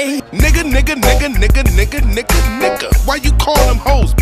Nigga, nigga, nigga, nigga, nigga, nigga, nigga. Why you call them hoes?